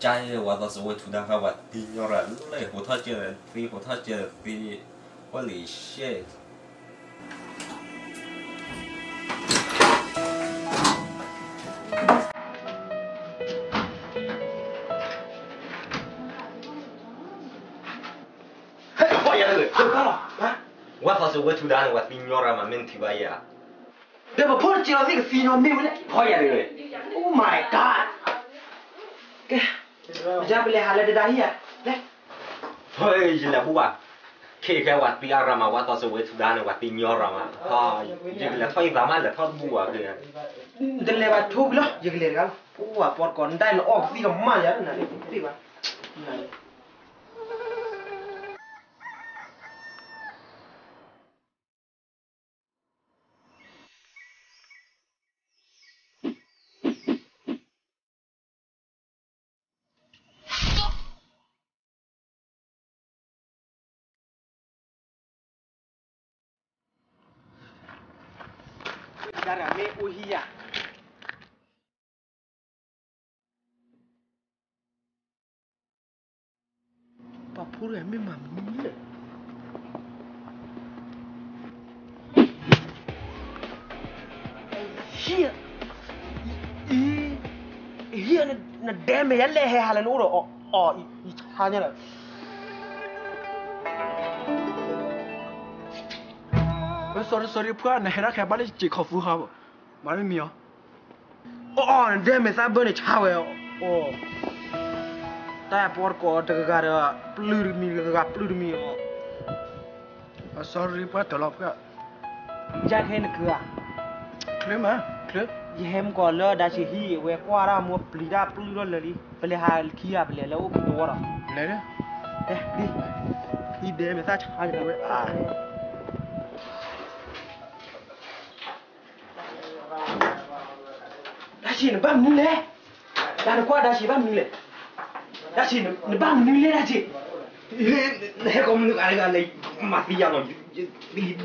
家里我倒是我突然还玩电脑了，奈何他竟然奈何他竟然死，我离线。哎，我爷那个怎么搞了？啊？ว่าเาสูบทุดานวัดปิญญามามินทิบายาเดี๋ยวพอจีเราสิ่งสินญามีวันนี้พอยังเลยโ Oh my god แกจะไปเลี้ยหาเลดด้ายะเลยเฮ้ยจีเลบัวเคแกวัดปีญารามาวัดา่อเวยทุดานวัดปิญญอรามาท้อยิ่งเลยท้อยปรมาเลยท้อบัวเกินเดินเลยวัดทุบเลยีิ่งเลยกันปัวปอดก่อนได้ออกซิ่งมาเยอะนะเลยที่ว่า karame ohia papuru ya mema mie hiya hiya na deme yalle he halan uro o o hanyala 那 s ่ r r y s o r เพื่อนในรักแค่บ้านได้จขอฟูครับมานไม่มีเหรอ๋อ้เดมไม่ทราเบอร์ีนชาวเออโอ้แต่ปวดกอดกการปลื้มีกับปลื้มีอ่อ sorry เพื่อนตลอดเพื่อนอยากเห็นเกลือเคลือมะเคลือยี่เฮมก่อนเลยดัชฮีเวกว่ารามัวปลีดาปลื้มเลยลิเปลหาขี้อะเปลแล้วโอ้กี่ตัวหรอเลยเนี่ยเอ๊ะดิอีเดมไม่ทราบชาวเออ dashi ni ba nile da ni kwa dashi ba nile dashi ni ba nile dashi ne ko mun ka ga lai ma fi ya no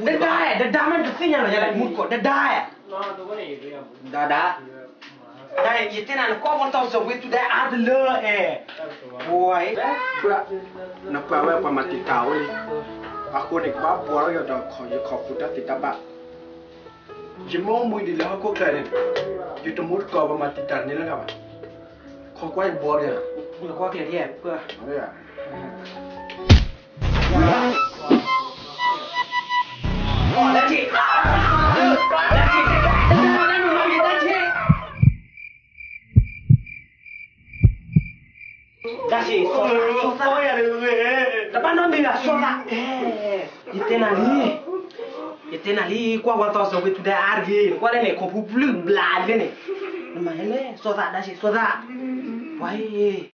da da ya da da man da sin ya no ya lai mut ko da da ya da da da ya yi tana ni ko bon taw so we to da ad le eh boy kula na kwa wa pa matikaoli ako ni ba bo yo da ko yo ko futa titaba jimo mui di lewa ko kare jito mur ko ba mati tar ni laga ba ko kwa bor ya ko ke ri ep ko ya Let's get 다시 소파 소파야 되는데 나빠놈이가 소파 예 이때나 니 etenali kwa kwanta so wetu da arge kwa ne ko pu blu bla ne ma hele so da da so da mm-hmm. wai